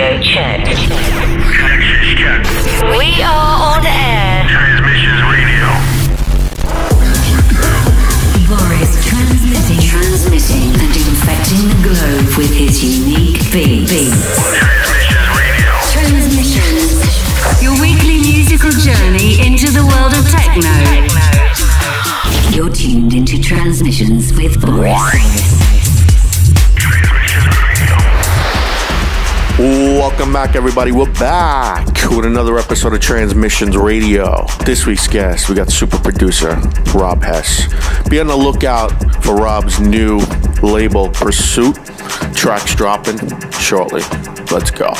Audio check. Check. We are on air. Transmissions radio. Boris transmitting, transmitting and infecting the globe with his unique beat. beats. Transmissions radio. Transmissions. Your weekly musical journey into the world of techno. You're tuned into Transmissions with Boris. Welcome back, everybody. We're back with another episode of Transmissions Radio. This week's guest, we got super producer Rob Hes. Be on the lookout for Rob's new label, Pursuit. Tracks dropping shortly. Let's go.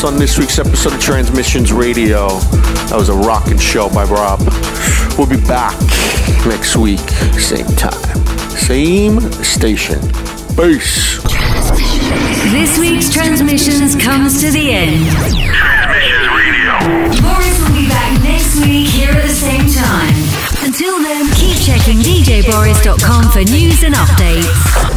Us on this week's episode of Transmissions Radio. That was a rocking show by Rob. We'll be back next week, same time, same station. Peace. This week's transmissions comes to the end. Transmissions Radio. Boris will be back next week here at the same time. Until then, keep checking djboris.com for news and updates.